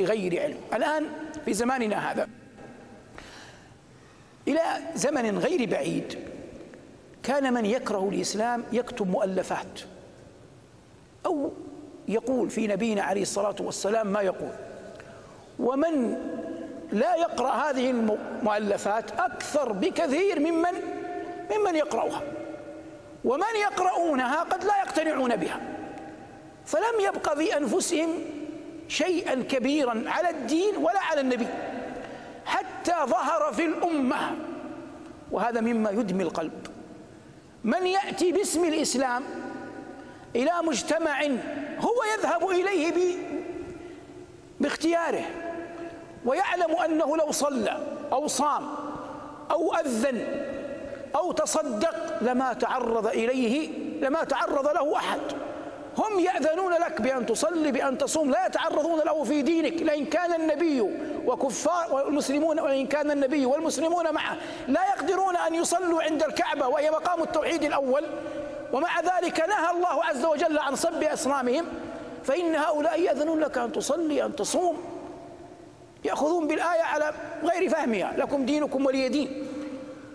غير علم. الآن في زماننا هذا. إلى زمن غير بعيد كان من يكره الإسلام يكتب مؤلفات. أو يقول في نبينا عليه الصلاة والسلام ما يقول. ومن لا يقرأ هذه المؤلفات أكثر بكثير ممن ممن يقرأها. ومن يقرؤونها قد لا يقتنعون بها. فلم يبق في أنفسهم شيئا كبيرا على الدين ولا على النبي حتى ظهر في الأمة. وهذا مما يدمي القلب. من يأتي باسم الإسلام إلى مجتمع هو يذهب إليه باختياره ويعلم أنه لو صلى أو صام أو أذن أو تصدق لما تعرض إليه لما تعرض له أحد. هم يأذنون لك بأن تصلي بأن تصوم لا يتعرضون له في دينك. لئن كان النبي وكفار والمسلمون وإن كان النبي والمسلمون معه لا يقدرون أن يصلوا عند الكعبة وهي مقام التوحيد الأول. ومع ذلك نهى الله عز وجل عن صب أصنامهم فإن هؤلاء يأذنون لك أن تصلي أن تصوم. يأخذون بالآية على غير فهمها. لكم دينكم ولي دين.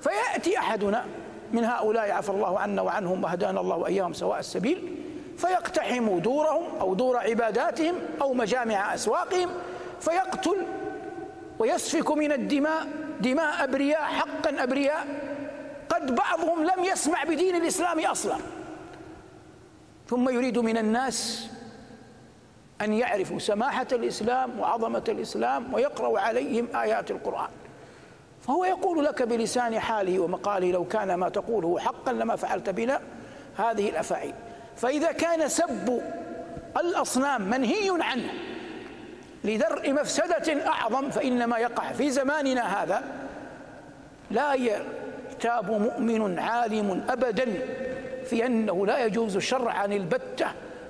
فيأتي أحدنا من هؤلاء عفى الله عنا وعنهم وهدانا الله وإياهم سواء السبيل فيقتحم دورهم أو دور عباداتهم أو مجامع أسواقهم فيقتل ويسفك من الدماء دماء أبرياء حقا أبرياء. قد بعضهم لم يسمع بدين الإسلام أصلا. ثم يريد من الناس أن يعرفوا سماحة الإسلام وعظمة الإسلام ويقرأ عليهم آيات القرآن. فهو يقول لك بلسان حاله ومقاله لو كان ما تقوله حقا لما فعلت بنا هذه الأفاعيل. فإذا كان سب الأصنام منهي عنه لدرء مفسدة أعظم فإنما يقع في زماننا هذا. لا يرتاب مؤمن عالم أبدا في أنه لا يجوز شرعا البتة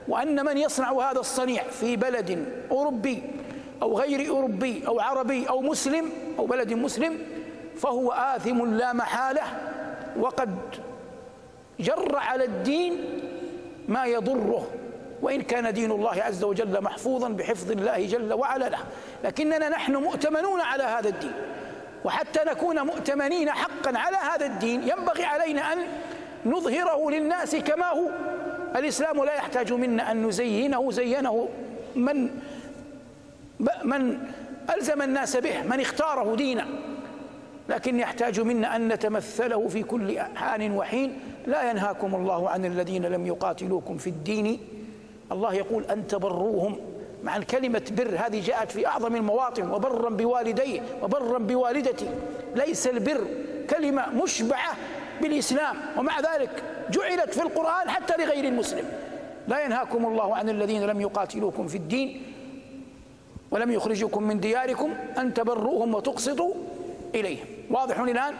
وأن من يصنع هذا الصنيع في بلد أوروبي أو غير أوروبي أو عربي أو مسلم أو بلد مسلم فهو آثم لا محالة وقد جر على الدين ما يضره وإن كان دين الله عز وجل محفوظا بحفظ الله جل وعلا له. لكننا نحن مؤتمنون على هذا الدين. وحتى نكون مؤتمنين حقا على هذا الدين ينبغي علينا أن نظهره للناس كما هو. الإسلام لا يحتاج منا أن نزينه زينه من من ألزم الناس به من اختاره دينا. لكن يحتاج منا أن نتمثله في كل حان وحين. لا ينهاكم الله عن الذين لم يقاتلوكم في الدين. الله يقول أن تبروهم. مع الكلمة بر هذه جاءت في أعظم المواطن. وبرا بوالديه وبرا بوالدتي. ليس البر كلمة مشبعة بالإسلام. ومع ذلك جعلت في القرآن حتى لغير المسلم. لا ينهاكم الله عن الذين لم يقاتلوكم في الدين. ولم يخرجكم من دياركم. أن تبروهم وتقسطوا إليهم. واضح الآن